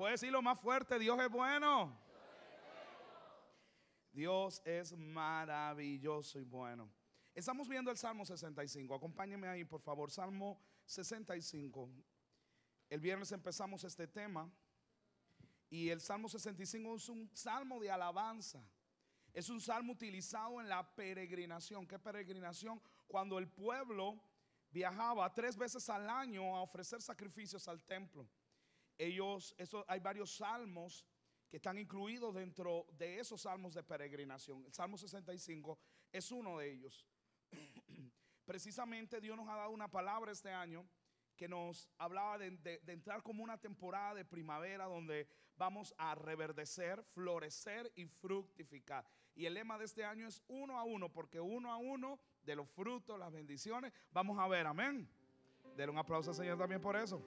Puede decirlo más fuerte, Dios es bueno. Dios es maravilloso y bueno. Estamos viendo el Salmo 65. Acompáñenme ahí, por favor. Salmo 65. El viernes empezamos este tema. Y el Salmo 65 es un salmo de alabanza. Es un salmo utilizado en la peregrinación. ¿Qué peregrinación? Cuando el pueblo viajaba tres veces al año a ofrecer sacrificios al templo. Ellos, hay varios salmos que están incluidos dentro de esos salmos de peregrinación. El Salmo 65 es uno de ellos. Precisamente Dios nos ha dado una palabra este año que nos hablaba de, entrar como una temporada de primavera donde vamos a reverdecer, florecer y fructificar. Y el lema de este año es uno a uno, porque uno a uno de los frutos, las bendiciones, vamos a ver, amén. Denle un aplauso al Señor también por eso.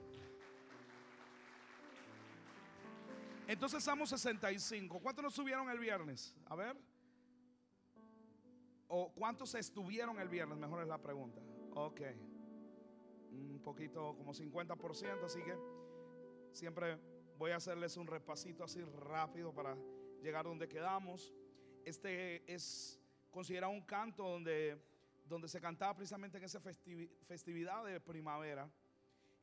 Entonces Salmo 65. ¿Cuántos nos subieron el viernes? A ver. ¿O cuántos estuvieron el viernes? Mejor es la pregunta. Ok un poquito como 50%, así que siempre voy a hacerles un repasito así rápido para llegar donde quedamos. Este es considerado un canto donde, donde se cantaba precisamente en esa festividad de primavera.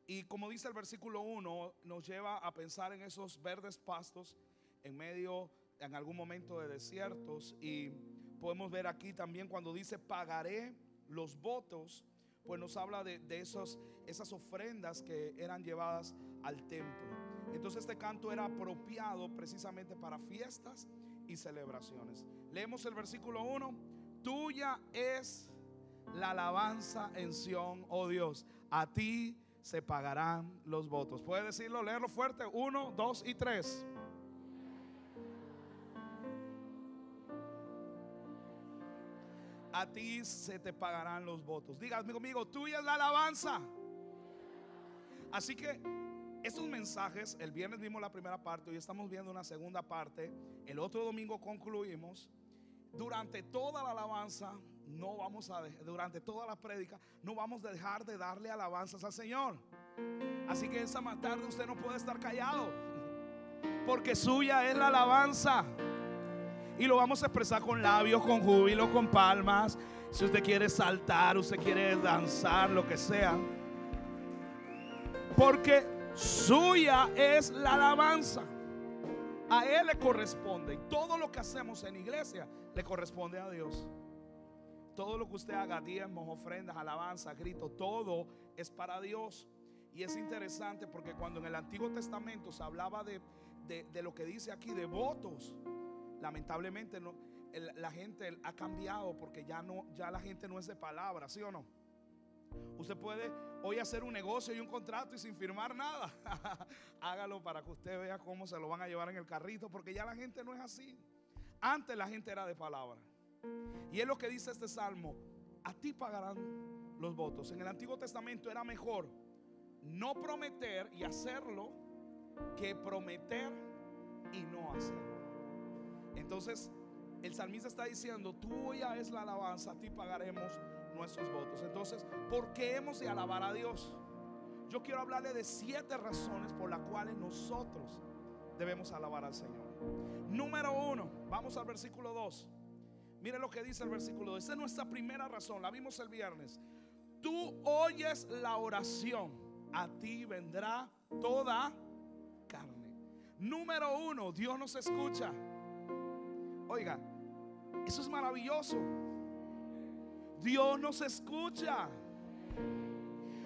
Y como dice el versículo 1, nos lleva a pensar en esos verdes pastos en medio, en algún momento de desiertos. Y podemos ver aquí también cuando dice, pagaré los votos pues nos habla de, esos, esas ofrendas que eran llevadas al templo. Entonces este canto era apropiado precisamente para fiestas y celebraciones. Leemos el versículo 1. Tuya es la alabanza en Sión, oh Dios. A ti se pagarán los votos. ¿Puede decirlo? Leerlo fuerte. Uno, dos y tres. a ti se te pagarán los votos. Diga amigo, amigo, tuya es la alabanza. Así que estos mensajes, el viernes vimos la primera parte, hoy estamos viendo una segunda parte, el otro domingo concluimos. Durante toda la alabanza, no vamos a, durante toda la prédica, no vamos a dejar de darle alabanzas al Señor. Así que esa tarde usted no puede estar callado, porque suya es la alabanza. Y lo vamos a expresar con labios, con júbilo, con palmas. Si usted quiere saltar, usted quiere danzar, lo que sea. Porque suya es la alabanza. A Él le corresponde. Y todo lo que hacemos en iglesia le corresponde a Dios. Todo lo que usted haga, diezmos, ofrendas, alabanza, grito, todo es para Dios. Y es interesante porque cuando en el Antiguo Testamento se hablaba de, de lo que dice aquí, de votos, lamentablemente la gente ha cambiado porque ya no, ya la gente no es de palabra, ¿sí o no? Usted puede hoy hacer un negocio y un contrato y sin firmar nada. Hágalo para que usted vea cómo se lo van a llevar en el carrito, porque ya la gente no es así. Antes la gente era de palabra. Y es lo que dice este salmo, a ti pagarán los votos. En el Antiguo Testamento era mejor no prometer y hacerlo que prometer y no hacerlo. Entonces, el salmista está diciendo, tuya es la alabanza, a ti pagaremos nuestros votos. Entonces, ¿por qué hemos de alabar a Dios? Yo quiero hablarle de siete razones por las cuales nosotros debemos alabar al Señor. Número uno, vamos al versículo 2. Mire lo que dice el versículo 2. Esa es nuestra primera razón, la vimos el viernes. Tú oyes la oración, a ti vendrá toda carne. Número uno, Dios nos escucha. Oiga, eso es maravilloso. Dios nos escucha.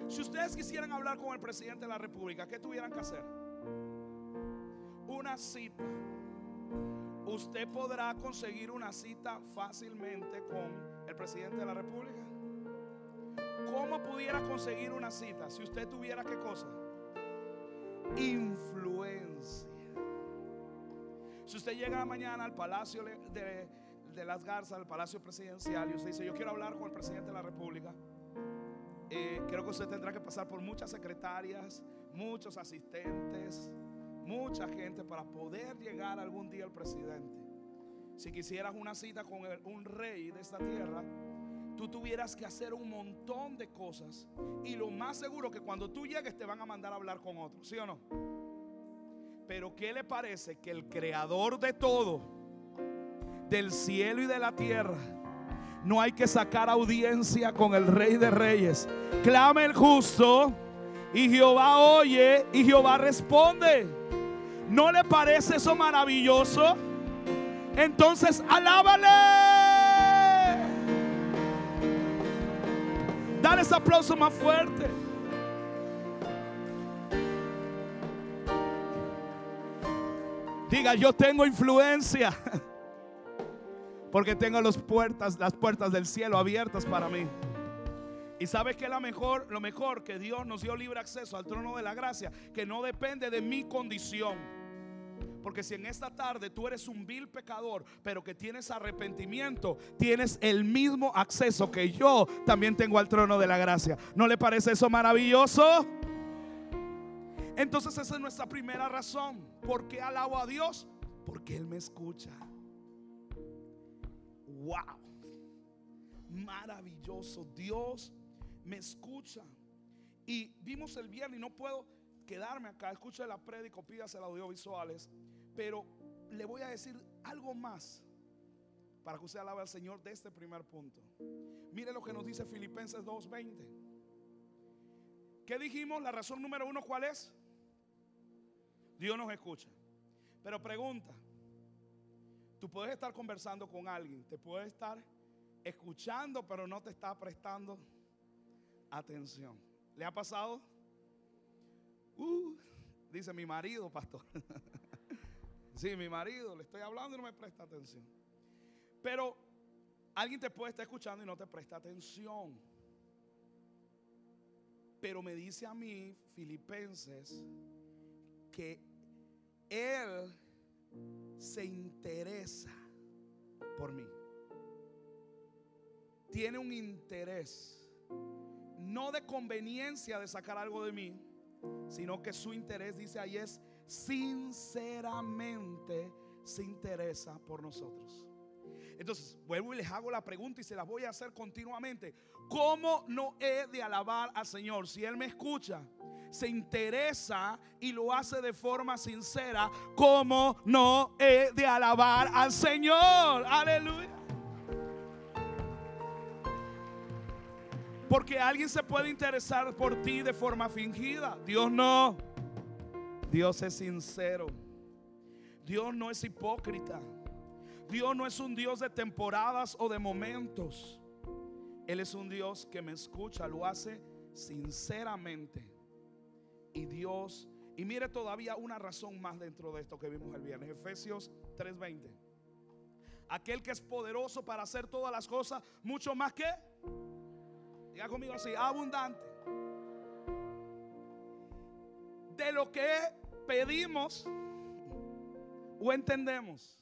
Si ustedes quisieran hablar con el presidente de la República, ¿qué tuvieran que hacer? Una cita. Usted podrá conseguir una cita fácilmente con el presidente de la República. ¿Cómo pudiera conseguir una cita si usted tuviera qué cosa? Influencia. Si usted llega mañana al Palacio de, las Garzas, al Palacio Presidencial, y usted dice, yo quiero hablar con el presidente de la República, eh, creo que usted tendrá que pasar por muchas secretarias, muchos asistentes, mucha gente para poder llegar algún día al presidente. Si quisieras una cita con un rey de esta tierra, tú tuvieras que hacer un montón de cosas. Y lo más seguro que cuando tú llegues te van a mandar a hablar con otro, ¿sí o no? Pero ¿qué le parece que el creador de todo, del cielo y de la tierra, no hay que sacar audiencia con el rey de reyes? Clama el justo y Jehová oye y Jehová responde. ¿No le parece eso maravilloso? Entonces alábale. Dale ese aplauso más fuerte. Diga, yo tengo influencia. Porque tengo las puertas, las puertas del cielo abiertas para mí. Y sabes que la mejor, lo mejor que Dios nos dio libre acceso al trono de la gracia, que no depende de mi condición. Porque si en esta tarde tú eres un vil pecador, pero que tienes arrepentimiento, tienes el mismo acceso que yo también tengo al trono de la gracia. ¿No le parece eso maravilloso? Entonces esa es nuestra primera razón. ¿Por qué alabo a Dios? Porque Él me escucha. Wow. Maravilloso. Dios me escucha. Y vimos el viernes y no puedo quedarme acá. Escuche la prédica, pídase audiovisuales. Pero le voy a decir algo más para que usted alabe al Señor de este primer punto. Mire lo que nos dice Filipenses 2:20. ¿Qué dijimos? La razón número uno, ¿cuál es? Dios nos escucha. Pero pregunta, tú puedes estar conversando con alguien, te puede estar escuchando, pero no te está prestando atención. ¿Le ha pasado? Uh, dice mi marido, pastor. sí, mi marido, le estoy hablando y no me presta atención. Pero alguien te puede estar escuchando y no te presta atención. Pero me dice a mí, Filipenses, que Él se interesa por mí. Tiene un interés, no de conveniencia de sacar algo de mí, sino que su interés, dice ahí, es sinceramente se interesa por nosotros. Entonces, vuelvo y les hago la pregunta y se la voy a hacer continuamente. ¿Cómo no he de alabar al Señor si Él me escucha? se interesa y lo hace de forma sincera, ¿cómo no he de alabar al Señor? Aleluya. Porque alguien se puede interesar por ti de forma fingida. Dios no. Dios es sincero. Dios no es hipócrita. Dios no es un Dios de temporadas o de momentos. Él es un Dios que me escucha, lo hace sinceramente y Dios. Y mire todavía una razón más dentro de esto que vimos el viernes. Efesios 3:20. Aquel que es poderoso para hacer todas las cosas, mucho más que, diga conmigo así, abundante. De lo que pedimos o entendemos.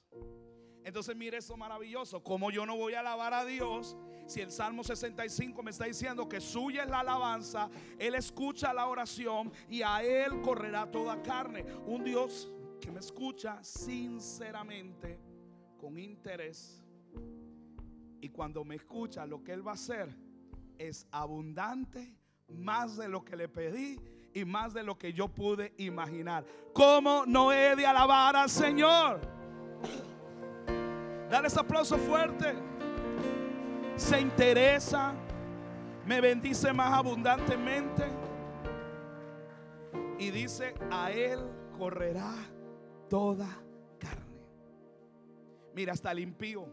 Entonces mire eso maravilloso. Como yo no voy a alabar a Dios si el Salmo 65 me está diciendo que suya es la alabanza, Él escucha la oración y a Él correrá toda carne. Un Dios que me escucha sinceramente, con interés. Y cuando me escucha, lo que Él va a hacer es abundante, más de lo que le pedí y más de lo que yo pude imaginar. ¿Cómo no he de alabar al Señor? Dale ese aplauso fuerte se interesa, me bendice más abundantemente. Y dice, a Él correrá toda carne. Mira, hasta el impío,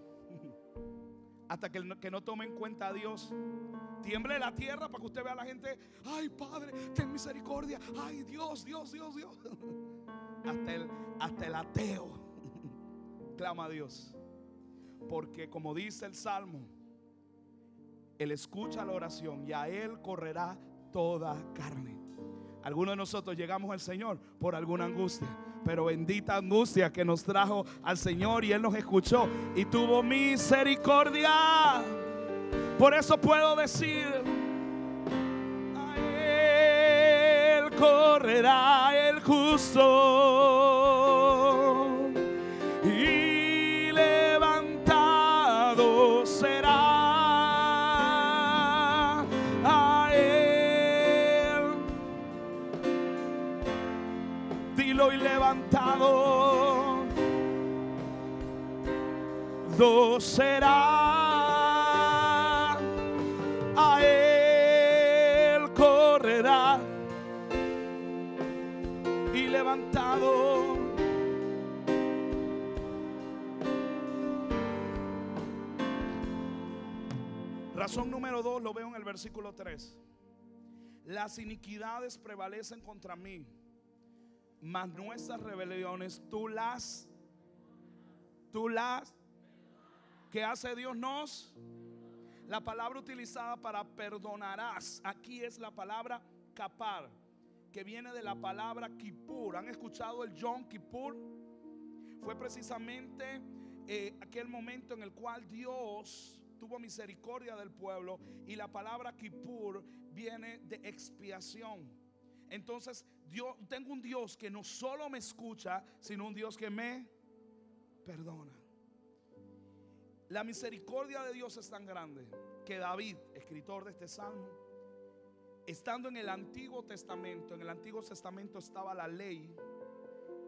hasta que, que no tome en cuenta a Dios, tiemble la tierra para que usted vea a la gente, ay Padre, ten misericordia, ay Dios, Dios, Dios, Dios. Hasta el, hasta el ateo clama a Dios. Porque como dice el Salmo, él escucha la oración y a Él correrá toda carne. Algunos de nosotros llegamos al Señor por alguna angustia, pero bendita angustia que nos trajo al Señor y Él nos escuchó y tuvo misericordia. Por eso puedo decir, a Él correrá el justo. Levantado. Dos será, a él correrá y levantado. Razón número dos lo veo en el versículo 3. Las iniquidades prevalecen contra mí, mas nuestras rebeliones tú las, tú las, ¿qué hace Dios nos? La palabra utilizada para perdonarás, aquí es la palabra capar, que viene de la palabra Kippur. ¿Han escuchado el John Kippur? Fue precisamente eh, aquel momento en el cual Dios tuvo misericordia del pueblo y la palabra Kippur viene de expiación. Entonces, tengo un Dios que no solo me escucha, sino un Dios que me perdona. La misericordia de Dios es tan grande que David, escritor de este salmo, estando en el Antiguo Testamento, en el Antiguo Testamento estaba la ley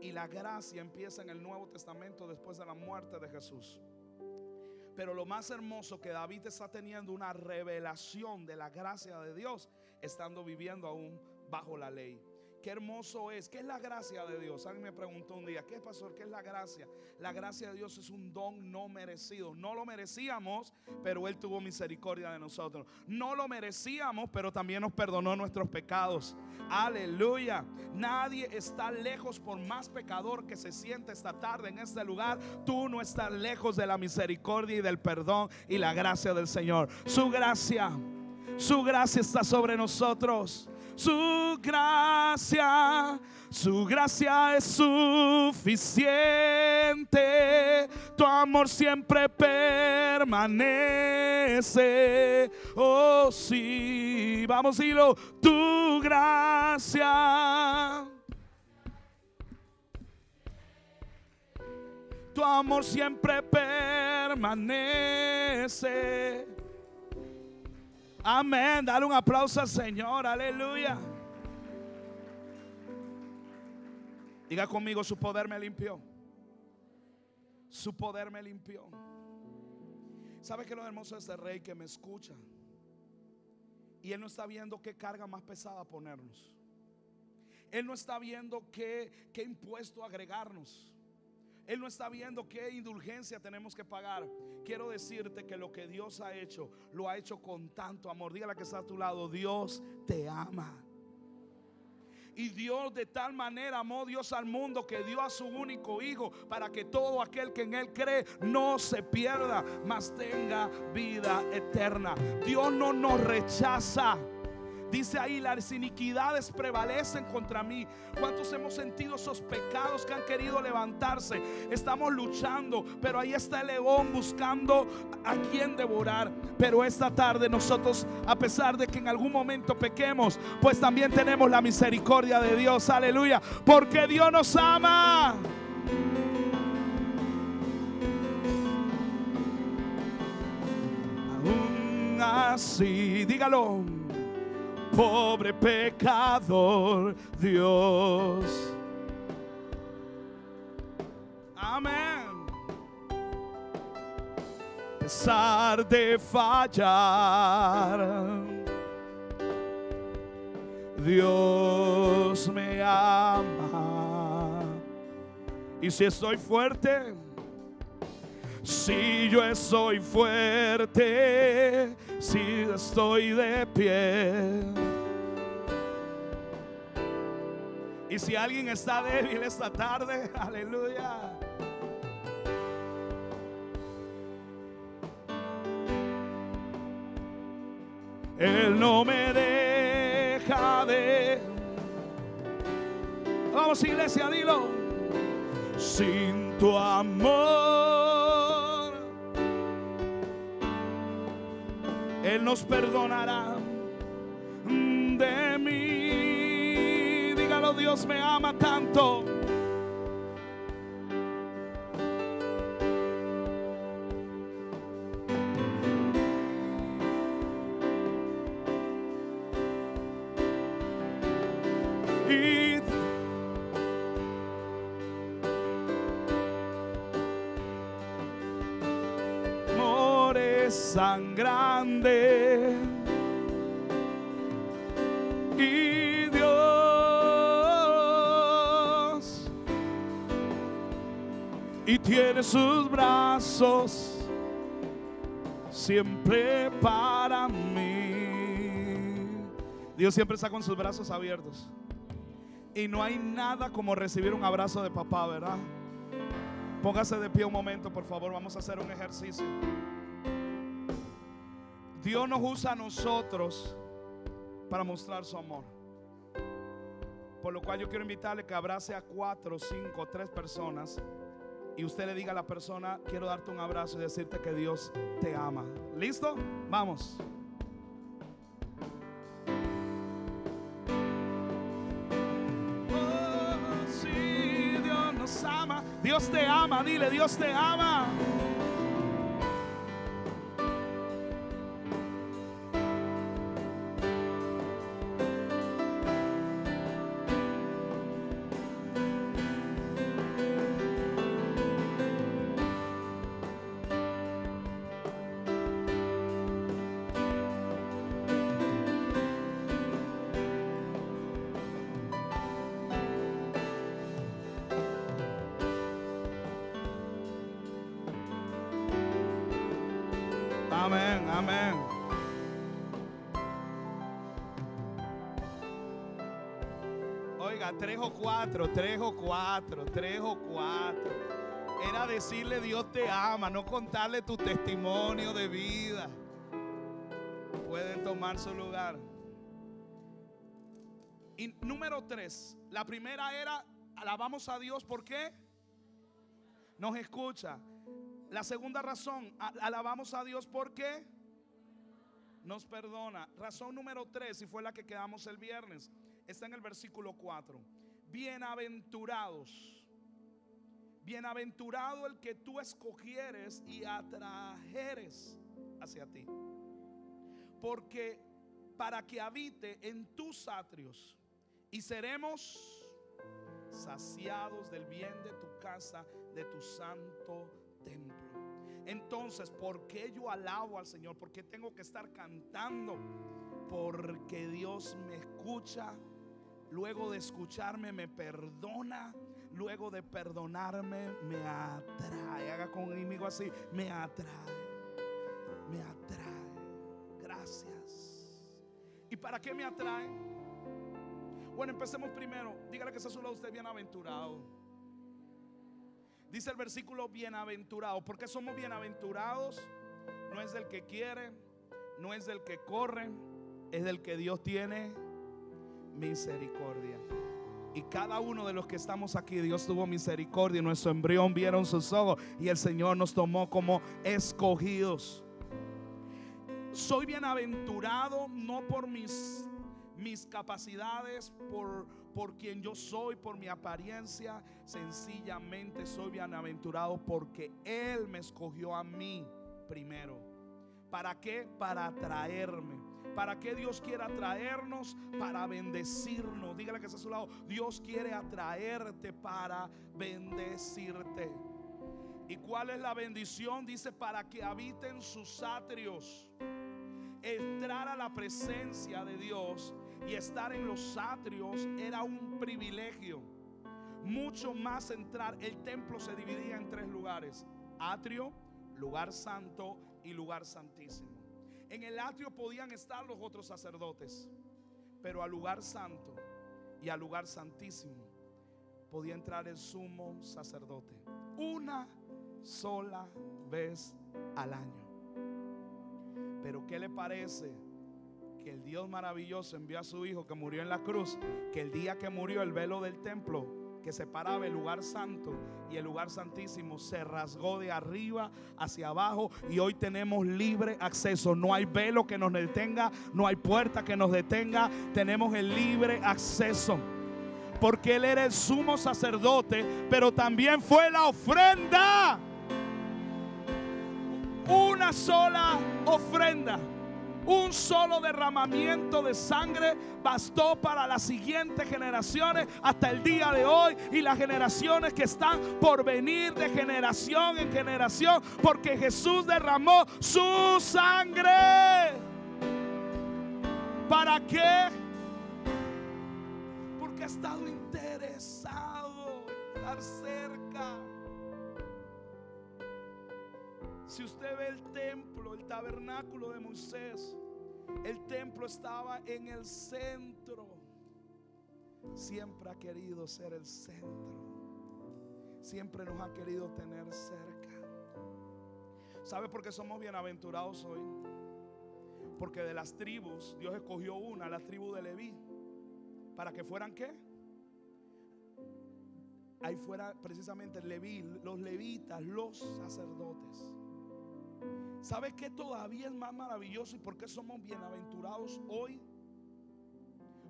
y la gracia empieza en el Nuevo Testamento después de la muerte de Jesús. Pero lo más hermoso que David está teniendo una revelación de la gracia de Dios, estando viviendo aún bajo la ley. Qué hermoso es. ¿Qué es la gracia de Dios? Alguien me preguntó un día, ¿qué pastor? ¿Qué es la gracia? La gracia de Dios es un don no merecido. No lo merecíamos, pero Él tuvo misericordia de nosotros. No lo merecíamos, pero también nos perdonó nuestros pecados. Aleluya. Nadie está lejos por más pecador que se siente esta tarde en este lugar. Tú no estás lejos de la misericordia y del perdón y la gracia del Señor. Su gracia, su gracia está sobre nosotros su gracia, su gracia es suficiente, tu amor siempre permanece. Oh sí, vamos a irlo, tu gracia. Tu amor siempre permanece. Amén. Dale un aplauso al Señor. Aleluya. Diga conmigo, su poder me limpió. Su poder me limpió. ¿Sabe que lo hermoso es el rey que me escucha? Y él no está viendo qué carga más pesada ponernos. Él no está viendo qué, qué impuesto agregarnos. Él no está viendo qué indulgencia tenemos que pagar. Quiero decirte que lo que Dios ha hecho, lo ha hecho con tanto amor. Dígale que está a tu lado, Dios te ama. Y Dios de tal manera amó Dios al mundo que dio a su único hijo para que todo aquel que en él cree no se pierda, mas tenga vida eterna. Dios no nos rechaza. Dice ahí, las iniquidades prevalecen contra mí. ¿Cuántos hemos sentido esos pecados que han querido levantarse? Estamos luchando, pero ahí está el león buscando a quien devorar. Pero esta tarde nosotros, a pesar de que en algún momento pequemos, pues también tenemos la misericordia de Dios. Aleluya. Porque Dios nos ama. Aún así, dígalo pobre pecador, Dios. Amén. Pesar de fallar, Dios me ama. Y si estoy fuerte, si yo estoy fuerte, si estoy de pie. Y si alguien está débil esta tarde, aleluya. Él no me deja de... Vamos iglesia, dilo. Sin tu amor. Él nos perdonará de mí. Dígalo, Dios me ama tanto. Tan grande. Y Dios, y tiene sus brazos siempre para mí. Dios siempre está con sus brazos abiertos. Y no hay nada como recibir un abrazo de papá, ¿verdad? Póngase de pie un momento, por favor. Vamos a hacer un ejercicio. Dios nos usa a nosotros para mostrar su amor. Por lo cual yo quiero invitarle que abrace a cuatro, cinco, tres personas y usted le diga a la persona, quiero darte un abrazo y decirte que Dios te ama. ¿Listo? Vamos. Oh, Dios nos ama. Dios te ama, dile, Dios te ama. Tres o cuatro, tres o cuatro, tres o cuatro. Era decirle Dios te ama, no contarle tu testimonio de vida. Pueden tomar su lugar. Y número tres, la primera era alabamos a Dios, ¿por qué? Nos escucha. La segunda razón, alabamos a Dios porque nos perdona. Razón número tres, y fue la que quedamos el viernes, está en el versículo 4. Bienaventurados. Bienaventurado el que tú escogieres y atrajeres hacia ti. Porque para que habite en tus atrios y seremos saciados del bien de tu casa, de tu santo templo. Entonces, ¿por qué yo alabo al Señor? ¿Por qué tengo que estar cantando? Porque Dios me escucha. Luego de escucharme me perdona. Luego de perdonarme me atrae. Haga conmigo así. Me atrae. Me atrae. Gracias. ¿Y para qué me atrae? Bueno, empecemos primero. Dígale que se a usted bienaventurado. Dice el versículo bienaventurado. porque somos bienaventurados? No es del que quiere, no es del que corre, es del que Dios tiene misericordia. Y cada uno de los que estamos aquí, Dios tuvo misericordia. Nuestro embrión vieron sus ojos y el Señor nos tomó como escogidos. Soy bienaventurado no por mis, mis capacidades, por por quien yo soy, por mi apariencia. Sencillamente soy bienaventurado porque Él me escogió a mí primero. ¿Para qué? Para atraerme. ¿Para qué Dios quiere atraernos? Para bendecirnos. Dígale que está a su lado. Dios quiere atraerte para bendecirte. ¿Y cuál es la bendición? Dice para que habiten sus atrios. Entrar a la presencia de Dios y estar en los atrios era un privilegio. Mucho más entrar. El templo se dividía en tres lugares. Atrio, lugar santo y lugar santísimo. En el atrio podían estar los otros sacerdotes, pero al lugar santo y al lugar santísimo podía entrar el sumo sacerdote una sola vez al año. Pero ¿qué le parece que el Dios maravilloso envió a su Hijo que murió en la cruz, que el día que murió el velo del templo que separaba el lugar santo y el lugar santísimo se rasgó de arriba hacia abajo y hoy tenemos libre acceso. No hay velo que nos detenga, no hay puerta que nos detenga, tenemos el libre acceso. Porque Él era el sumo sacerdote, pero también fue la ofrenda. Una sola ofrenda Un solo derramamiento de sangre bastó para las siguientes generaciones hasta el día de hoy y las generaciones que están por venir de generación en generación porque Jesús derramó su sangre. ¿Para qué? Porque ha estado interesado en estar cerca. Si usted ve el templo, el tabernáculo de Moisés, el templo estaba en el centro. Siempre ha querido ser el centro. Siempre nos ha querido tener cerca. ¿Sabe por qué somos bienaventurados hoy? Porque de las tribus, Dios escogió una, la tribu de Leví. ¿Para que fueran qué? Ahí fuera precisamente Leví, los levitas, los sacerdotes. ¿Sabe qué todavía es más maravilloso y por qué somos bienaventurados hoy?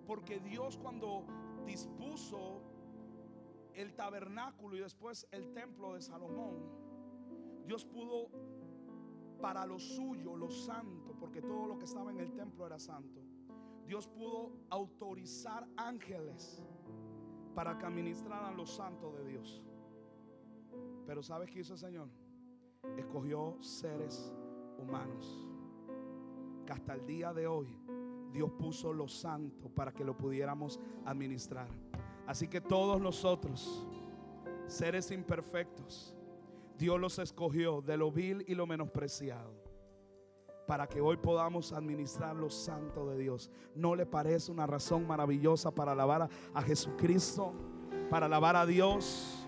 Porque Dios cuando dispuso el tabernáculo y después el templo de Salomón, Dios pudo para lo suyo, lo santo, porque todo lo que estaba en el templo era santo. Dios pudo autorizar ángeles para que administraran los santos de Dios. Pero ¿sabes qué hizo el Señor? Escogió seres humanos. Que hasta el día de hoy Dios puso los santos para que lo pudiéramos administrar. Así que todos nosotros, seres imperfectos, Dios los escogió de lo vil y lo menospreciado para que hoy podamos administrar los santos de Dios. ¿No le parece una razón maravillosa para alabar a Jesucristo? Para alabar a Dios.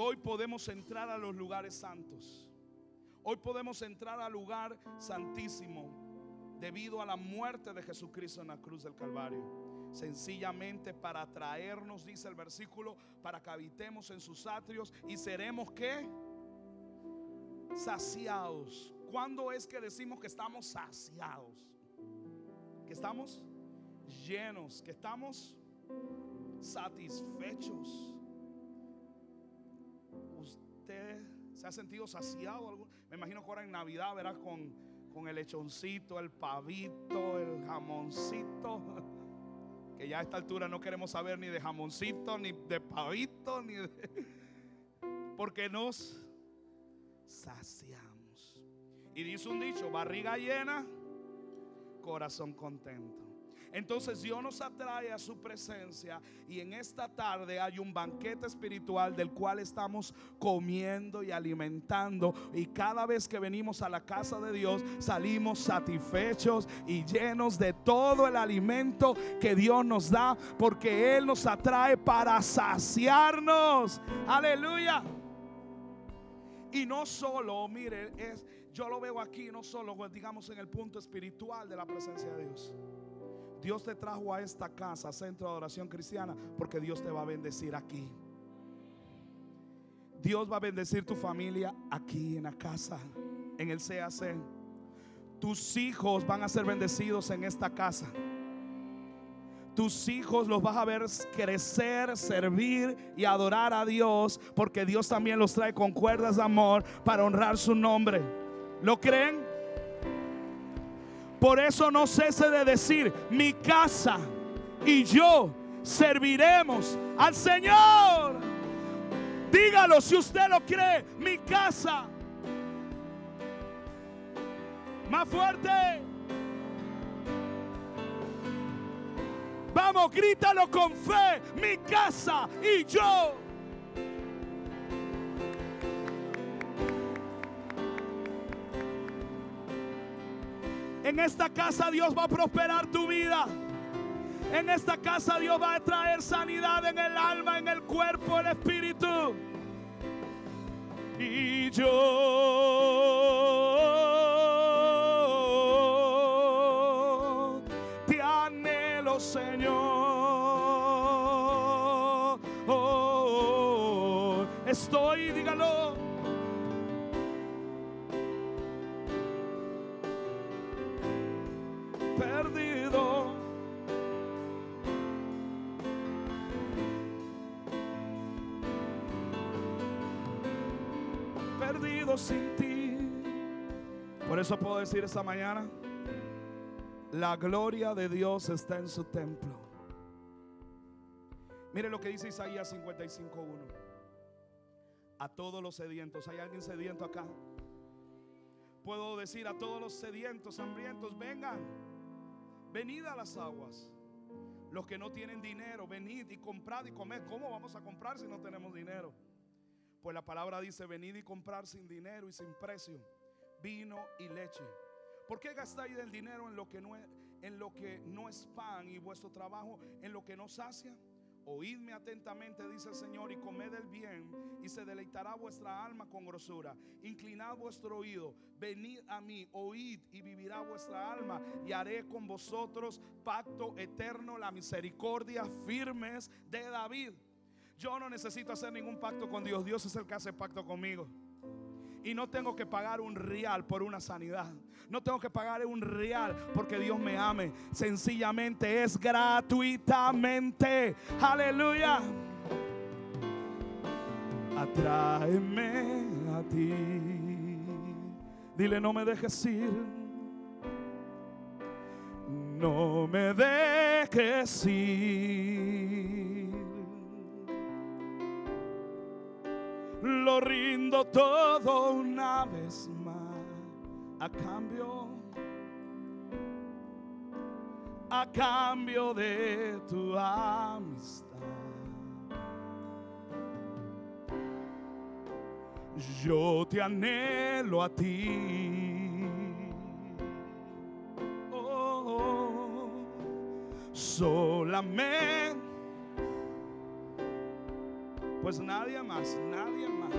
Hoy podemos entrar a los lugares santos. Hoy podemos entrar al lugar santísimo debido a la muerte de Jesucristo en la cruz del Calvario. Sencillamente para traernos, dice el versículo, para que habitemos en sus atrios y seremos que saciados. ¿Cuándo es que decimos que estamos saciados? Que estamos llenos, que estamos satisfechos. ¿Usted se ha sentido saciado? Me imagino que ahora en Navidad verás con, con el lechoncito, el pavito, el jamoncito. Que ya a esta altura no queremos saber ni de jamoncito, ni de pavito, ni de... Porque nos saciamos. Y dice un dicho, barriga llena, corazón contento. Entonces Dios nos atrae a su presencia y en esta tarde hay un banquete espiritual del cual estamos comiendo y alimentando y cada vez que venimos a la casa de Dios salimos satisfechos y llenos de todo el alimento que Dios nos da porque Él nos atrae para saciarnos. Aleluya. Y no solo, mire, es, yo lo veo aquí, no solo, digamos, en el punto espiritual de la presencia de Dios. Dios te trajo a esta casa, centro de adoración cristiana, porque Dios te va a bendecir aquí. Dios va a bendecir tu familia aquí en la casa, en el CAC. Tus hijos van a ser bendecidos en esta casa. Tus hijos los vas a ver crecer, servir y adorar a Dios, porque Dios también los trae con cuerdas de amor para honrar su nombre. ¿Lo creen? Por eso no cese de decir, mi casa y yo serviremos al Señor. Dígalo si usted lo cree, mi casa. Más fuerte. Vamos, grítalo con fe, mi casa y yo. En esta casa Dios va a prosperar tu vida. En esta casa Dios va a traer sanidad en el alma, en el cuerpo, el espíritu. Y yo te anhelo, Señor. estoy, sin ti. Por eso puedo decir esta mañana, la gloria de Dios está en su templo. Mire lo que dice Isaías 55.1. A todos los sedientos, ¿hay alguien sediento acá? Puedo decir a todos los sedientos, hambrientos, vengan, venid a las aguas. Los que no tienen dinero, venid y comprad y comed. ¿Cómo vamos a comprar si no tenemos dinero? Pues la palabra dice, venid y comprar sin dinero y sin precio, vino y leche. ¿Por qué gastáis el dinero en lo que no es, en lo que no es pan y vuestro trabajo en lo que no sacia? Oídme atentamente, dice el Señor, y comed el bien, y se deleitará vuestra alma con grosura. Inclinad vuestro oído, venid a mí, oíd y vivirá vuestra alma, y haré con vosotros pacto eterno, la misericordia firmes de David. Yo no necesito hacer ningún pacto con Dios, Dios es el que hace pacto conmigo. Y no tengo que pagar un real por una sanidad. No tengo que pagar un real porque Dios me ame. Sencillamente es gratuitamente. Aleluya. Atráeme a ti. Dile, no me dejes ir. No me dejes ir. Lo rindo todo una vez más. A cambio a cambio de tu amistad. Yo te anhelo a ti. Oh, solamente pues nadie más, nadie más.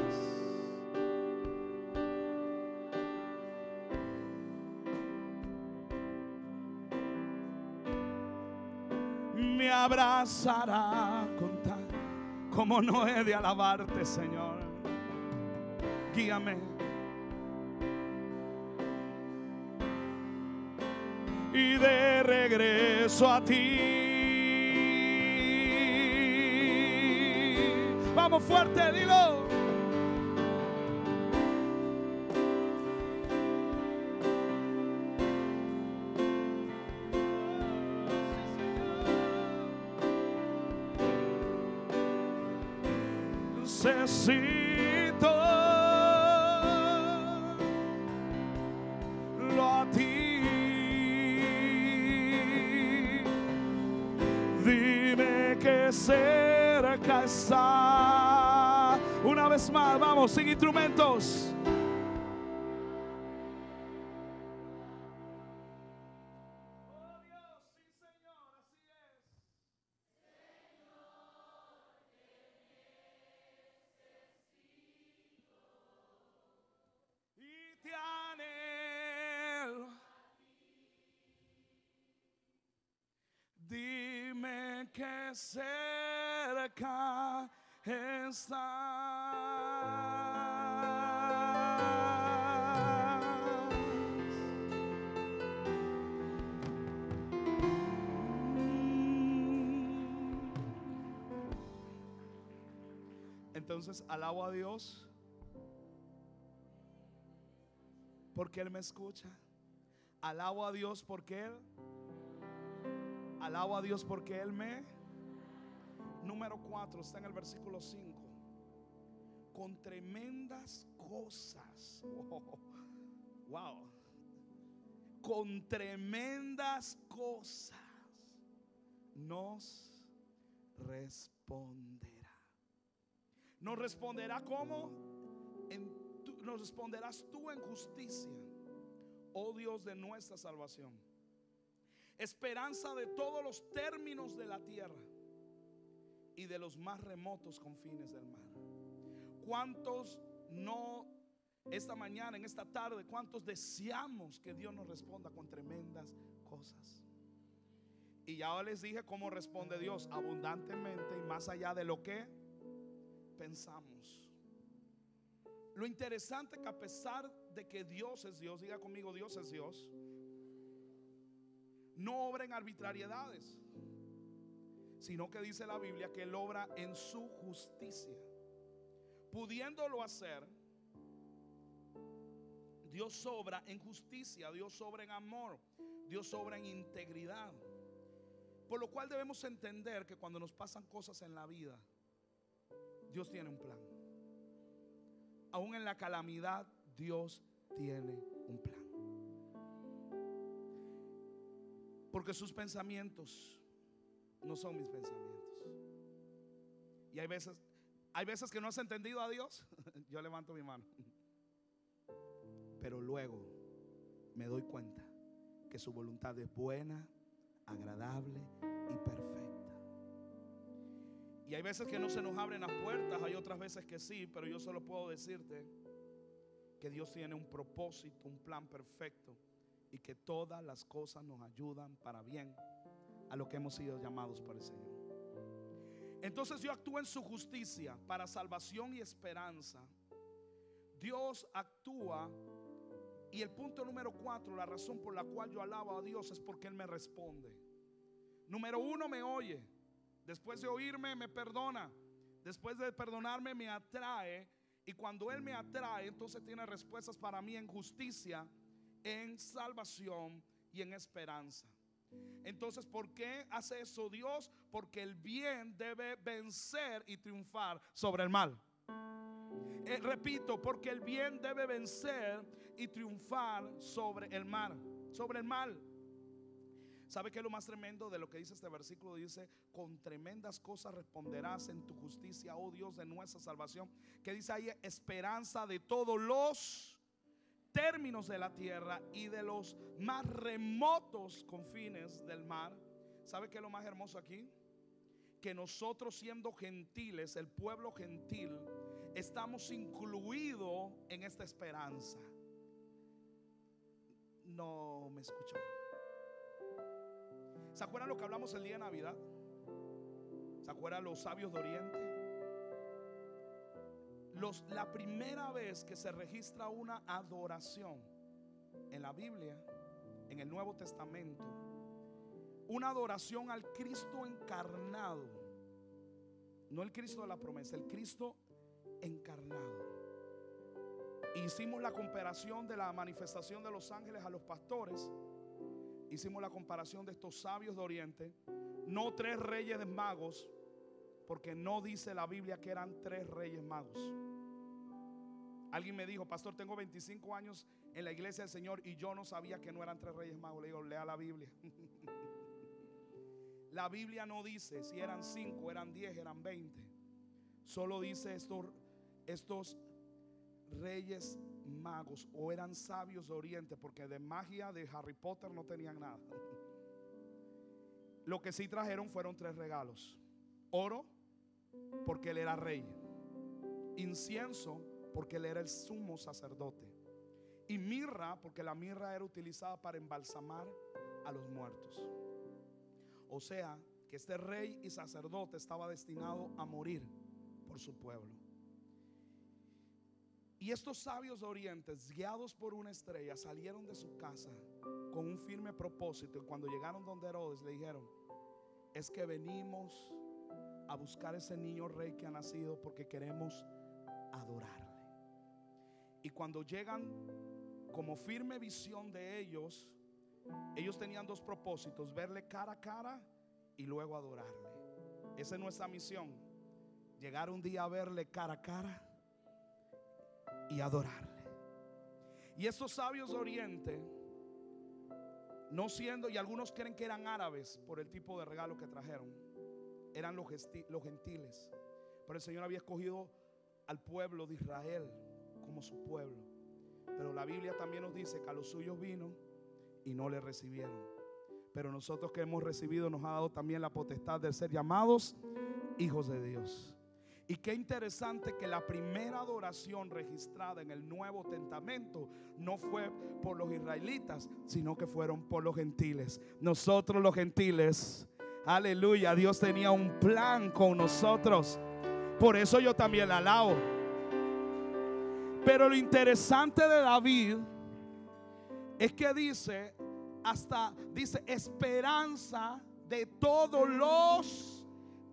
Me abrazará con tal como no he de alabarte, Señor. Guíame. Y de regreso a ti. Vamos fuerte, dilo. Necesito lo a ti. Dime que cerca está. Vez más, vamos, sin instrumentos. Oh Dios, sí Entonces alabo a Dios porque Él me escucha. Alabo a Dios porque Él. Alabo a Dios porque Él me. Número 4 está en el versículo 5. Con tremendas cosas. Wow. Con tremendas cosas nos responderá. Nos responderá como nos responderás tú en justicia, oh Dios de nuestra salvación. Esperanza de todos los términos de la tierra y de los más remotos confines del mar. ¿Cuántos no esta mañana, en esta tarde, cuántos deseamos que Dios nos responda con tremendas cosas? Y ya les dije cómo responde Dios, abundantemente y más allá de lo que pensamos. Lo interesante que a pesar de que Dios es Dios, diga conmigo, Dios es Dios, no obra en arbitrariedades, sino que dice la Biblia que Él obra en su justicia, pudiéndolo hacer Dios sobra en justicia, Dios sobra en amor, Dios sobra en integridad. Por lo cual debemos entender que cuando nos pasan cosas en la vida, Dios tiene un plan. Aún en la calamidad, Dios tiene un plan. Porque sus pensamientos no son mis pensamientos. Y hay veces, hay veces que no has entendido a Dios. Yo levanto mi mano. Pero luego me doy cuenta que su voluntad es buena, agradable y perfecta. Y hay veces que no se nos abren las puertas, hay otras veces que sí, pero yo solo puedo decirte que Dios tiene un propósito, un plan perfecto y que todas las cosas nos ayudan para bien a lo que hemos sido llamados por el Señor. Entonces Dios actúa en su justicia para salvación y esperanza. Dios actúa y el punto número cuatro, la razón por la cual yo alabo a Dios es porque Él me responde. Número uno, me oye. Después de oírme, me perdona. Después de perdonarme, me atrae. Y cuando Él me atrae, entonces tiene respuestas para mí en justicia, en salvación y en esperanza. Entonces, ¿por qué hace eso Dios? Porque el bien debe vencer y triunfar sobre el mal. Eh, repito, porque el bien debe vencer y triunfar sobre el mal. Sobre el mal. ¿Sabe qué es lo más tremendo de lo que dice este versículo? Dice, con tremendas cosas responderás en tu justicia, oh Dios de nuestra salvación. Que dice ahí, esperanza de todos los términos de la tierra y de los más remotos confines del mar. ¿Sabe qué es lo más hermoso aquí? Que nosotros siendo gentiles, el pueblo gentil, estamos incluidos en esta esperanza. No me escuchó. ¿Se acuerdan lo que hablamos el día de Navidad? ¿Se acuerdan los sabios de Oriente? Los, la primera vez que se registra una adoración en la Biblia, en el Nuevo Testamento, una adoración al Cristo encarnado, no el Cristo de la promesa, el Cristo encarnado. Hicimos la comparación de la manifestación de los ángeles a los pastores hicimos la comparación de estos sabios de Oriente, no tres reyes magos, porque no dice la Biblia que eran tres reyes magos. Alguien me dijo, pastor, tengo 25 años en la iglesia del Señor y yo no sabía que no eran tres reyes magos. Le digo, lea la Biblia. la Biblia no dice si eran cinco, eran diez, eran veinte. Solo dice estos, estos reyes magos o eran sabios de Oriente, porque de magia de Harry Potter no tenían nada. Lo que sí trajeron fueron tres regalos. Oro, porque él era rey. Incienso, porque él era el sumo sacerdote. Y mirra, porque la mirra era utilizada para embalsamar a los muertos. O sea, que este rey y sacerdote estaba destinado a morir por su pueblo. Y estos sabios orientes, guiados por una estrella, salieron de su casa con un firme propósito. Y cuando llegaron donde Herodes, le dijeron, es que venimos a buscar ese niño rey que ha nacido porque queremos adorarle. Y cuando llegan como firme visión de ellos, ellos tenían dos propósitos, verle cara a cara y luego adorarle. Esa es nuestra misión, llegar un día a verle cara a cara y adorarle. Y estos sabios de Oriente, no siendo, y algunos creen que eran árabes por el tipo de regalo que trajeron, eran los, los gentiles. Pero el Señor había escogido al pueblo de Israel como su pueblo. Pero la Biblia también nos dice que a los suyos vino y no le recibieron. Pero nosotros que hemos recibido nos ha dado también la potestad de ser llamados hijos de Dios. Y qué interesante que la primera adoración registrada en el Nuevo Testamento no fue por los israelitas, sino que fueron por los gentiles. Nosotros los gentiles, aleluya, Dios tenía un plan con nosotros. Por eso yo también la alabo. Pero lo interesante de David es que dice, hasta dice, esperanza de todos los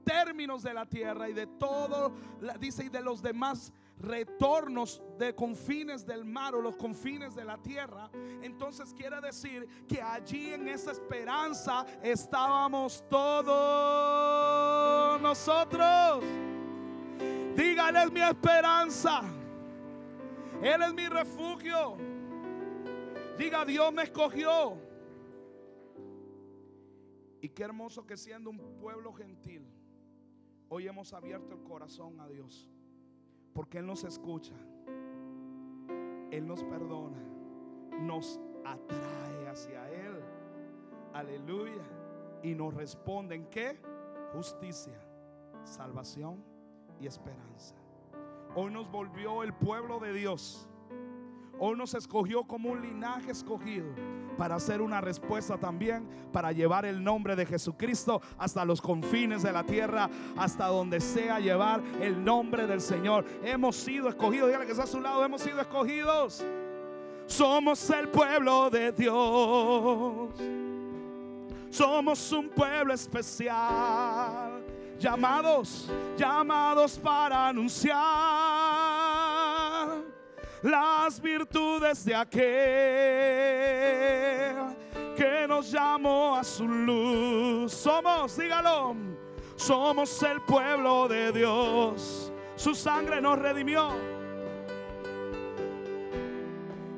términos de la tierra y de todo, dice, y de los demás retornos de confines del mar o los confines de la tierra, entonces quiere decir que allí en esa esperanza estábamos todos nosotros. Dígale es mi esperanza. Él es mi refugio. Diga, Dios me escogió. Y qué hermoso que siendo un pueblo gentil, hoy hemos abierto el corazón a Dios. Porque Él nos escucha. Él nos perdona. Nos atrae hacia Él. Aleluya. Y nos responde en qué? Justicia, salvación y esperanza. Hoy nos volvió el pueblo de Dios. Hoy nos escogió como un linaje escogido para hacer una respuesta también, para llevar el nombre de Jesucristo hasta los confines de la tierra, hasta donde sea llevar el nombre del Señor. Hemos sido escogidos, dígale que está a su lado, hemos sido escogidos. Somos el pueblo de Dios. Somos un pueblo especial, llamados, llamados para anunciar las virtudes de aquel que nos llamó a su luz. Somos, dígalo, somos el pueblo de Dios. Su sangre nos redimió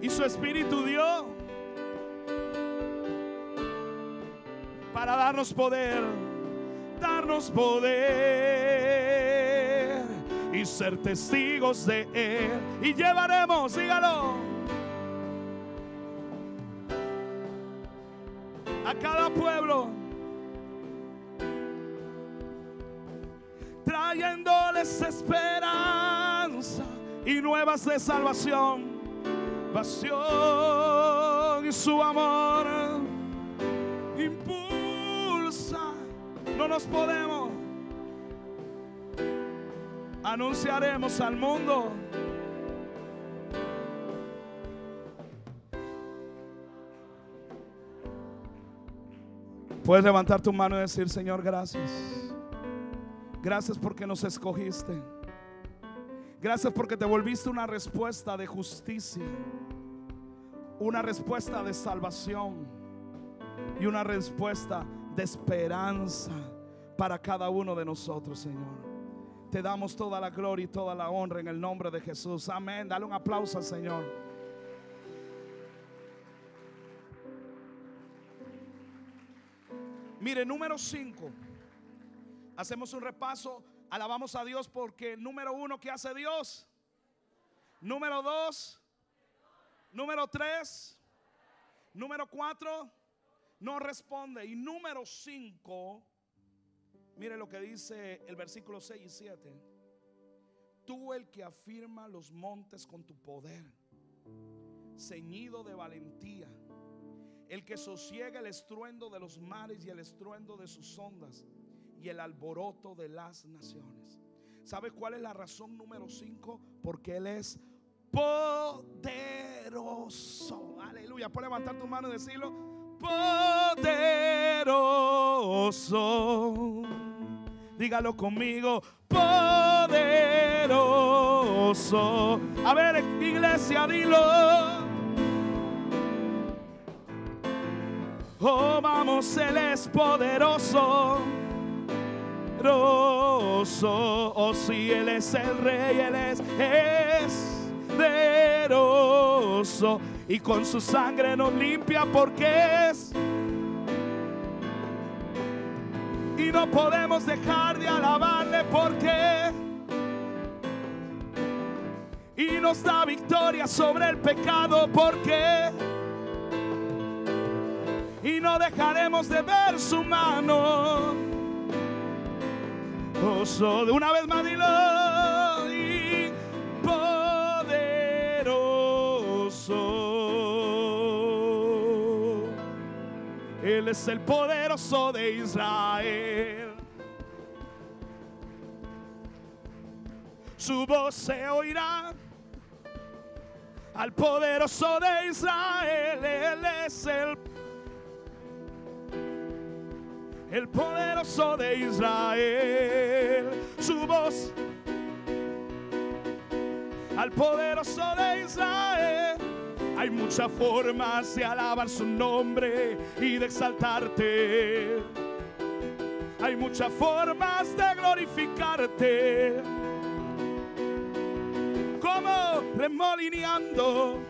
y su espíritu dio para darnos poder, darnos poder y ser testigos de Él. Y llevaremos, dígalo, a cada pueblo, trayéndoles esperanza y nuevas de salvación, pasión y su amor. Impulsa, no nos podemos anunciaremos al mundo. Puedes levantar tu mano y decir, Señor, gracias. Gracias porque nos escogiste. Gracias porque te volviste una respuesta de justicia. Una respuesta de salvación. Y una respuesta de esperanza para cada uno de nosotros, Señor. Te damos toda la gloria y toda la honra en el nombre de Jesús. Amén. Dale un aplauso al Señor. Mire, número 5. Hacemos un repaso. Alabamos a Dios porque número uno, ¿qué hace Dios? Número dos. Número tres. Número cuatro. No responde. Y número cinco Mire lo que dice el versículo 6 y 7. Tú el que afirma los montes con tu poder, ceñido de valentía, el que sosiega el estruendo de los mares y el estruendo de sus ondas y el alboroto de las naciones. ¿Sabe cuál es la razón número 5? Porque Él es poderoso. Aleluya. Puedes levantar tu mano y decirlo. Poderoso dígalo conmigo, poderoso. A ver, iglesia, dilo. Oh, vamos, Él es poderoso. Poderoso. Oh, si Él es el rey, Él es poderoso. Y con su sangre nos limpia porque es y no podemos dejar de alabarle porque y nos da victoria sobre el pecado porque y no dejaremos de ver su mano. Oh, de una vez más y Él es el poderoso de Israel. Su voz se oirá al poderoso de Israel. Él es el, el poderoso de Israel. Su voz al poderoso de Israel. Hay muchas formas de alabar su nombre y de exaltarte. Hay muchas formas de glorificarte. Como remolineando,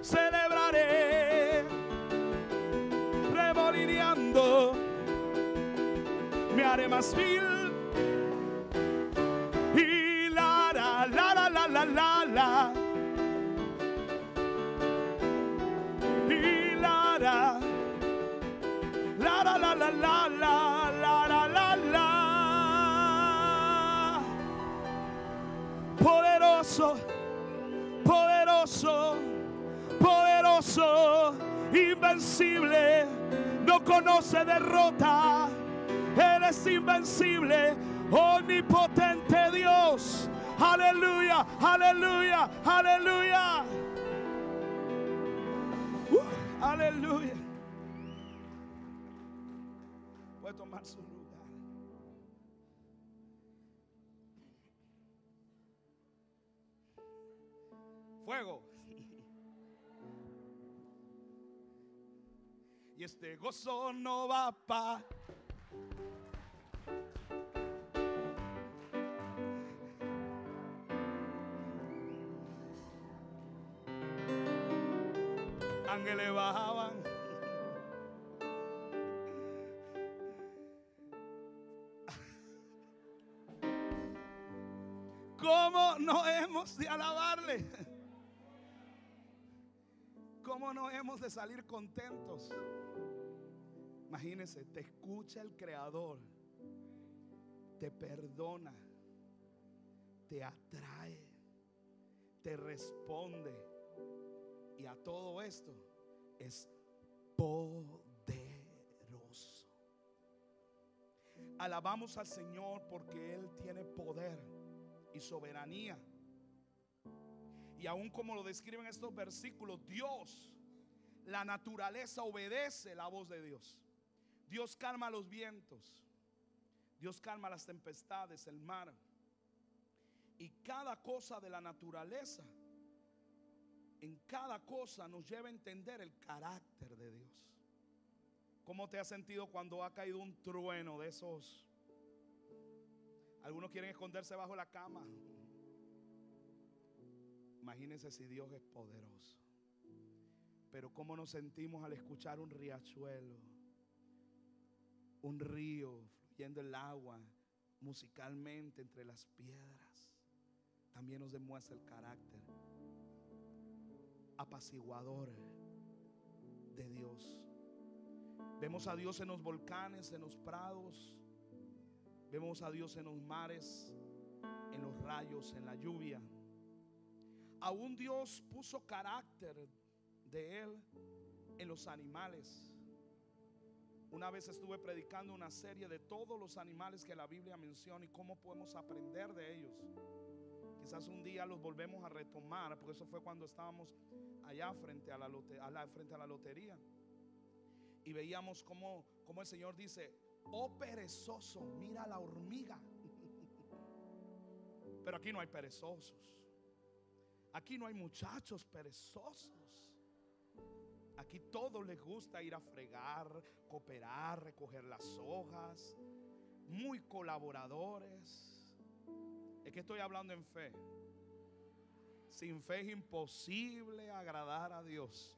celebraré. Remolineando, me haré más vil. la la la la la la la. Poderoso, poderoso, poderoso, invencible, no conoce derrota. Eres invencible, omnipotente Dios. Aleluya, aleluya, aleluya. Uh, aleluya. Tomar su lugar. Fuego. Y este gozo no va pa. Ángeles bajaban. No hemos de alabarle? ¿Cómo no hemos de salir contentos? Imagínense, te escucha el Creador, te perdona, te atrae, te responde. Y a todo esto es poderoso. Alabamos al Señor porque Él tiene poder y soberanía. Y aún como lo describen estos versículos, Dios, la naturaleza obedece la voz de Dios. Dios calma los vientos. Dios calma las tempestades, el mar. Y cada cosa de la naturaleza, en cada cosa nos lleva a entender el carácter de Dios. ¿Cómo te has sentido cuando ha caído un trueno de esos? Algunos quieren esconderse bajo la cama. Imagínense si Dios es poderoso. Pero cómo nos sentimos al escuchar un riachuelo, un río fluyendo el agua musicalmente entre las piedras. También nos demuestra el carácter apaciguador de Dios. Vemos a Dios en los volcanes, en los prados. Vemos a Dios en los mares, en los rayos, en la lluvia. Aún Dios puso carácter de Él en los animales. Una vez estuve predicando una serie de todos los animales que la Biblia menciona y cómo podemos aprender de ellos. Quizás un día los volvemos a retomar, porque eso fue cuando estábamos allá frente a la, a la- frente a la lotería. Y veíamos cómo, cómo el Señor dice, oh perezoso, mira la hormiga. Pero aquí no hay perezosos. Aquí no hay muchachos perezosos. Aquí todos les gusta ir a fregar, cooperar, recoger las hojas. Muy colaboradores. Es que estoy hablando en fe. Sin fe es imposible agradar a Dios.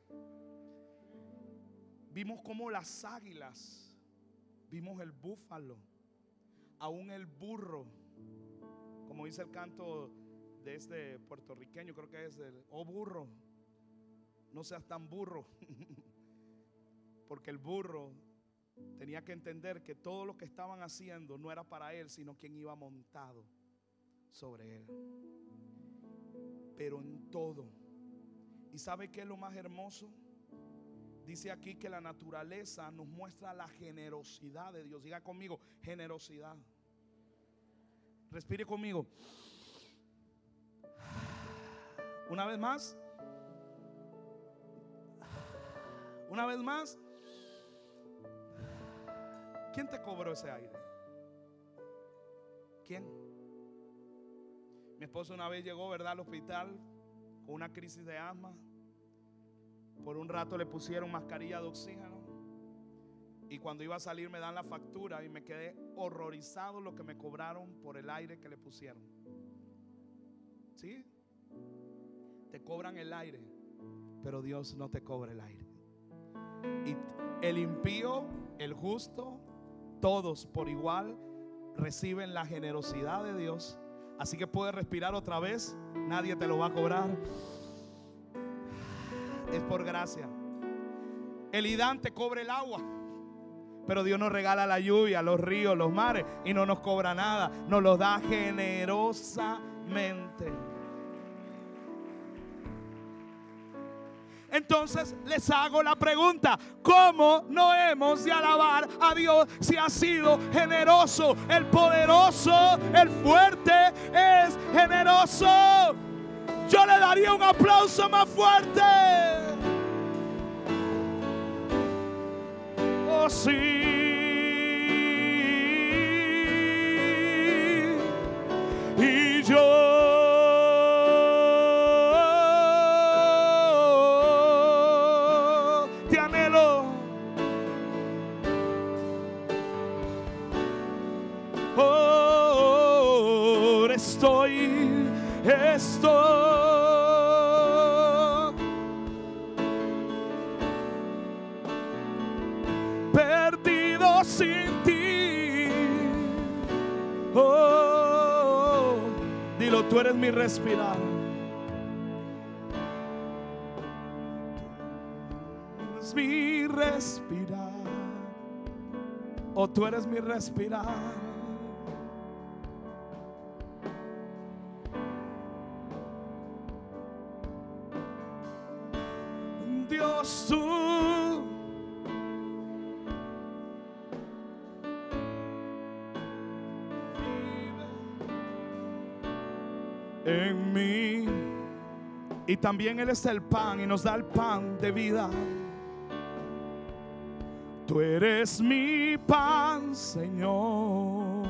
Vimos como las águilas, vimos el búfalo, aún el burro, como dice el canto de este puertorriqueño, creo que es el, oh burro, no seas tan burro, porque el burro tenía que entender que todo lo que estaban haciendo no era para él, sino quien iba montado sobre él. Pero en todo. ¿Y sabe qué es lo más hermoso? Dice aquí que la naturaleza nos muestra la generosidad de Dios. Diga conmigo, generosidad. Respire conmigo. Una vez más. Una vez más. ¿Quién te cobró ese aire? ¿Quién? Mi esposo una vez llegó, ¿verdad?, al hospital con una crisis de asma. Por un rato le pusieron mascarilla de oxígeno. Y cuando iba a salir me dan la factura y me quedé horrorizado lo que me cobraron por el aire que le pusieron. ¿Sí? Te cobran el aire, pero Dios no te cobra el aire. Y el impío, el justo, todos por igual reciben la generosidad de Dios. Así que puedes respirar otra vez, nadie te lo va a cobrar. Es por gracia. El IDAN te cobra el agua. Pero Dios nos regala la lluvia, los ríos, los mares y no nos cobra nada. Nos los da generosamente. Entonces les hago la pregunta, ¿cómo no hemos de alabar a Dios si ha sido generoso? El poderoso, el fuerte es generoso. Yo le daría un aplauso más fuerte. Oh sí. Y yo te estoy, estoy tú eres mi respirar. Tú eres mi respirar. Oh, tú eres mi respirar. También Él es el pan y nos da el pan de vida. Tú eres mi pan, Señor.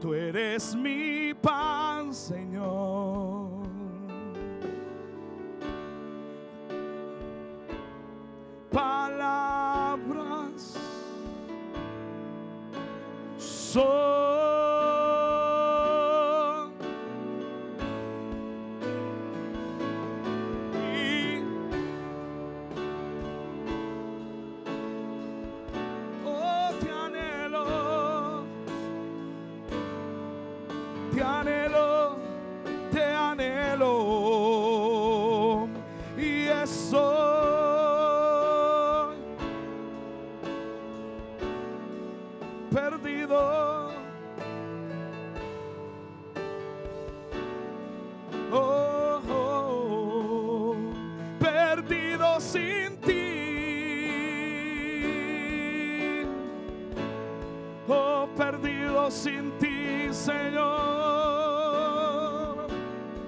Tú eres mi pan, Señor. Palabras sin ti. Oh, perdido sin ti, Señor.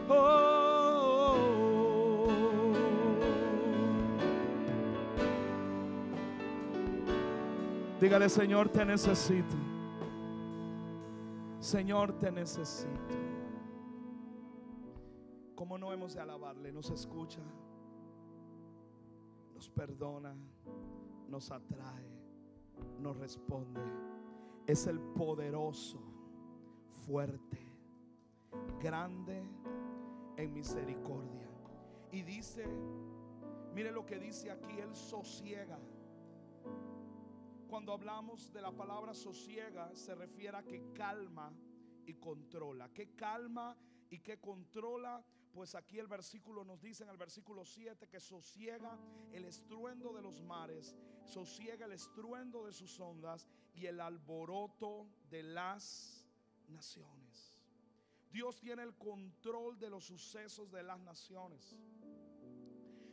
Oh, Dígale, Señor, te necesito. Señor, te necesito. ¿Cómo no hemos de alabarle? Nos escucha, perdona, nos atrae, nos responde. Es el poderoso, fuerte, grande en misericordia. Y dice, mire lo que dice aquí, Él sosiega. Cuando hablamos de la palabra sosiega, se refiere a que calma y controla. ¿Qué calma y qué controla? Pues aquí el versículo nos dice en el versículo 7 que sosiega el estruendo de los mares, sosiega el estruendo de sus ondas y el alboroto de las naciones. Dios tiene el control de los sucesos de las naciones.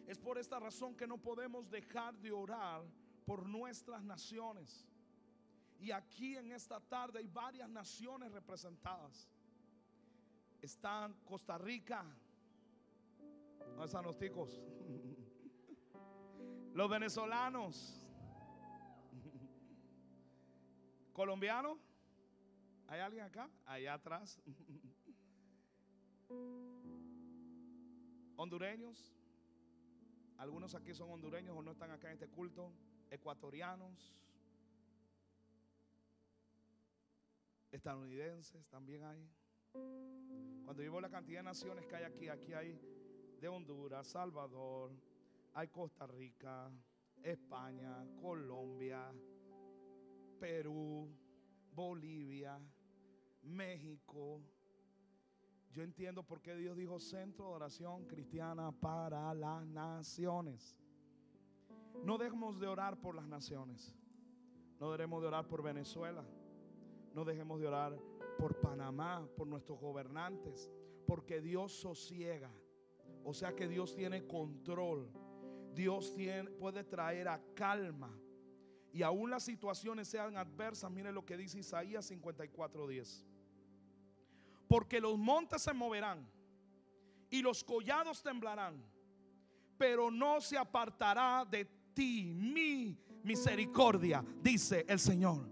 Es por esta razón que no podemos dejar de orar por nuestras naciones. Y aquí en esta tarde hay varias naciones representadas. Están Costa Rica. ¿Dónde están los ticos? Los venezolanos. Colombiano. ¿Hay alguien acá? Allá atrás. Hondureños. Algunos aquí son hondureños o no están acá en este culto. Ecuatorianos. Estadounidenses también hay. Cuando vivo la cantidad de naciones que hay aquí, aquí hay de Honduras, Salvador, hay Costa Rica, España, Colombia, Perú, Bolivia, México. Yo entiendo por qué Dios dijo centro de oración cristiana para las naciones. No dejemos de orar por las naciones. No debemos de orar por Venezuela. No dejemos de orar por Panamá, por nuestros gobernantes, porque Dios sosiega. O sea que Dios tiene control. Dios tiene, puede traer a calma. Y aún las situaciones sean adversas, mire lo que dice Isaías 54:10. Porque los montes se moverán y los collados temblarán, pero no se apartará de ti mi misericordia, dice el Señor.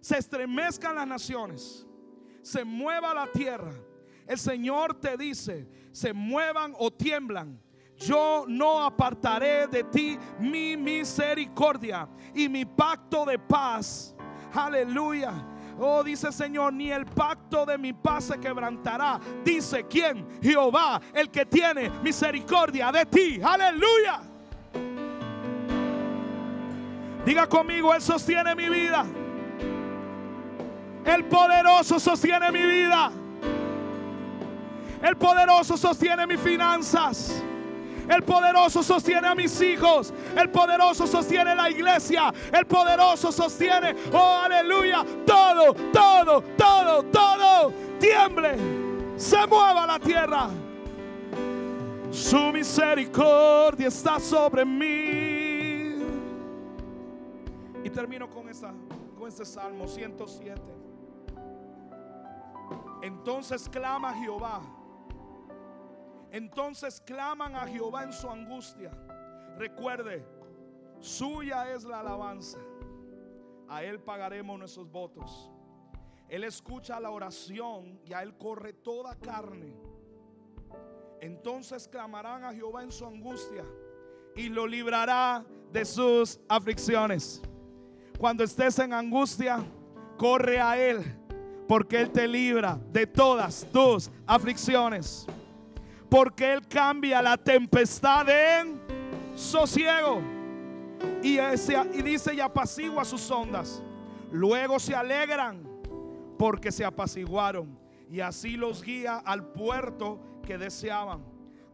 Se estremezcan las naciones, se mueva la tierra. El Señor te dice, se muevan o tiemblan. Yo no apartaré de ti mi misericordia y mi pacto de paz. Aleluya. Oh, dice el Señor, ni el pacto de mi paz se quebrantará. Dice quién? Jehová, el que tiene misericordia de ti. Aleluya. Diga conmigo, Él sostiene mi vida. El poderoso sostiene mi vida. El poderoso sostiene mis finanzas. El poderoso sostiene a mis hijos. El poderoso sostiene la iglesia. El poderoso sostiene, oh aleluya, todo, todo, todo, todo. Tiemble, se mueva la tierra. Su misericordia está sobre mí. Y termino con, esa, con este Salmo 107. Entonces clama Jehová entonces claman a Jehová en su angustia. Recuerde, suya es la alabanza. A Él pagaremos nuestros votos. Él escucha la oración y a Él corre toda carne. Entonces clamarán a Jehová en su angustia y lo librará de sus aflicciones. Cuando estés en angustia, corre a Él, porque Él te libra de todas tus aflicciones porque Él cambia la tempestad en sosiego. Y, y dice y apacigua sus ondas. Luego se alegran porque se apaciguaron. Y así los guía al puerto que deseaban.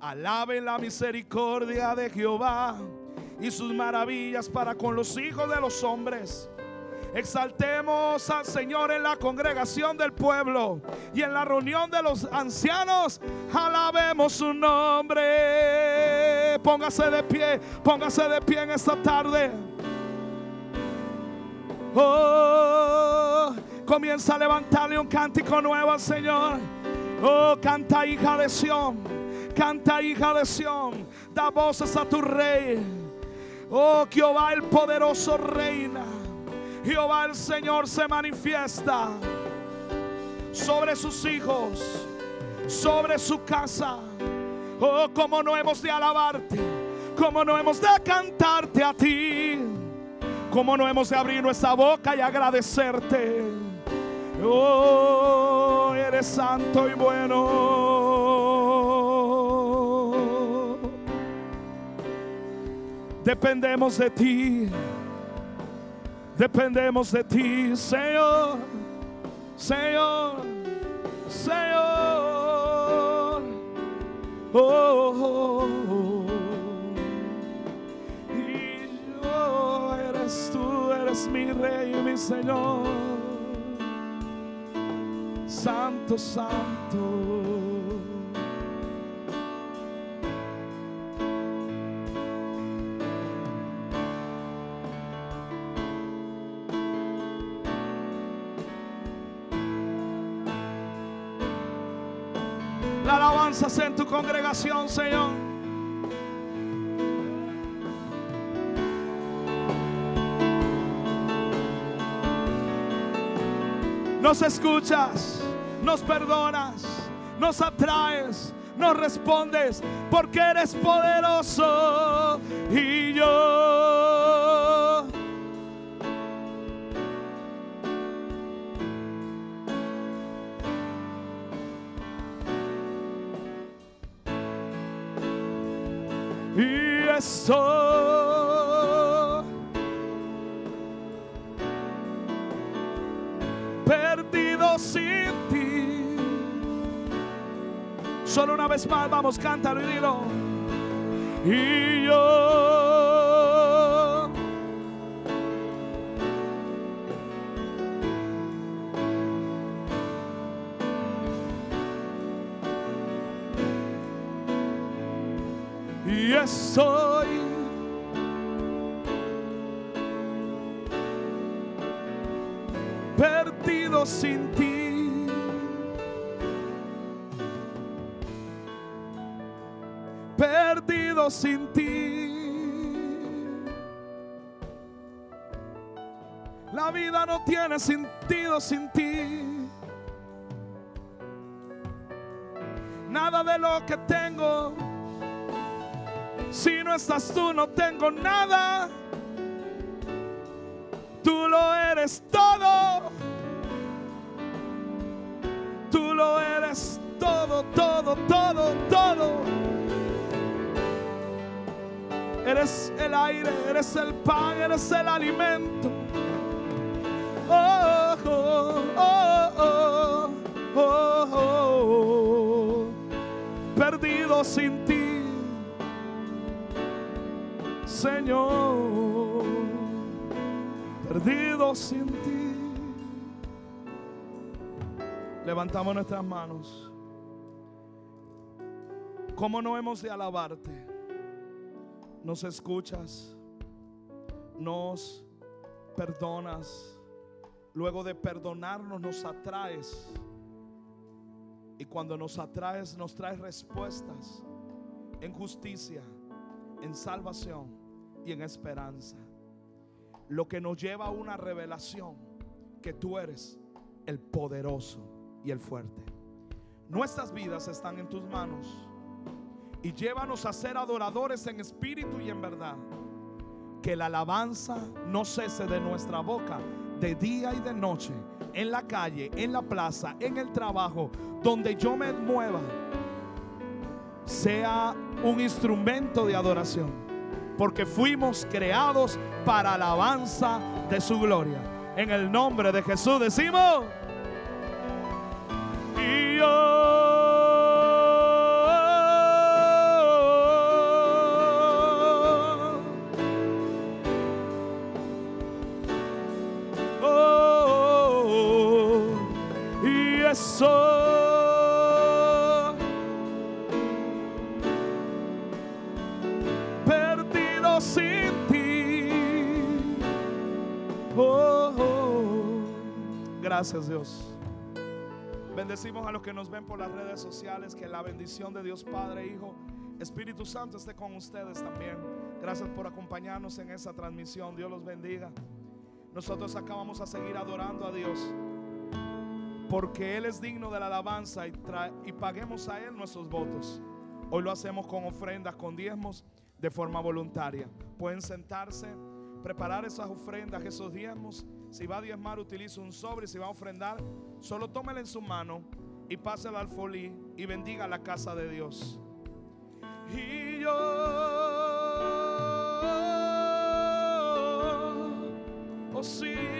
Alaben la misericordia de Jehová y sus maravillas para con los hijos de los hombres. Exaltemos al Señor en la congregación del pueblo y en la reunión de los ancianos. Alabemos su nombre. Póngase de pie, póngase de pie en esta tarde. Oh, comienza a levantarle un cántico nuevo al Señor. Oh, canta hija de Sión, canta hija de Sión, da voces a tu rey. Oh, Jehová el poderoso reina. Jehová el Señor se manifiesta sobre sus hijos, sobre su casa. Oh, como no hemos de alabarte, como no hemos de cantarte a ti, como no hemos de abrir nuestra boca y agradecerte. Oh, eres santo y bueno. Dependemos de ti. Dependemos de ti, Señor, Señor, Señor. Oh, oh, oh. Y yo eres tú, eres mi rey mi Señor. Santo, santo. Alabanzas en tu congregación, Señor. nos escuchas, nos perdonas, nos atraes, nos respondes, porque eres poderoso y yo. Vez más, vamos, cántalo y dilo. Y yo. Y estoy perdido sin Sin ti. La vida no tiene sentido sin ti. Nada de lo que tengo si no estás tú, no tengo nada. Tú lo eres todo. Tú lo eres todo, todo, todo, todo. Eres el aire, eres el pan, eres el alimento. Oh, oh, oh, oh, oh. Perdido sin ti. Señor, perdido sin ti. Levantamos nuestras manos. ¿Cómo no hemos de alabarte? Nos escuchas, nos perdonas. Luego de perdonarnos, nos atraes. Y cuando nos atraes, nos traes respuestas en justicia en salvación y en esperanza. Lo que nos lleva a una revelación que tú eres el poderoso y el fuerte. Nuestras vidas están en tus manos y llévanos a ser adoradores en espíritu y en verdad. Que la alabanza no cese de nuestra boca de día y de noche, en la calle, en la plaza, en el trabajo, donde yo me mueva sea un instrumento de adoración. Porque fuimos creados para alabanza de su gloria. En el nombre de Jesús decimos. Gracias Dios. Bendecimos a los que nos ven por las redes sociales. Que la bendición de Dios Padre, Hijo, Espíritu Santo esté con ustedes también. Gracias por acompañarnos en esta transmisión. Dios los bendiga. Nosotros acá vamos a seguir adorando a Dios. Porque Él es digno de la alabanza y, y paguemos a Él nuestros votos. Hoy lo hacemos con ofrendas, con diezmos, de forma voluntaria. Pueden sentarse, preparar esas ofrendas, esos diezmos. Si va a diezmar, utilice un sobre. Si va a ofrendar, solo tómela en su mano y pásela al folí y bendiga la casa de Dios. Y yo, oh sí.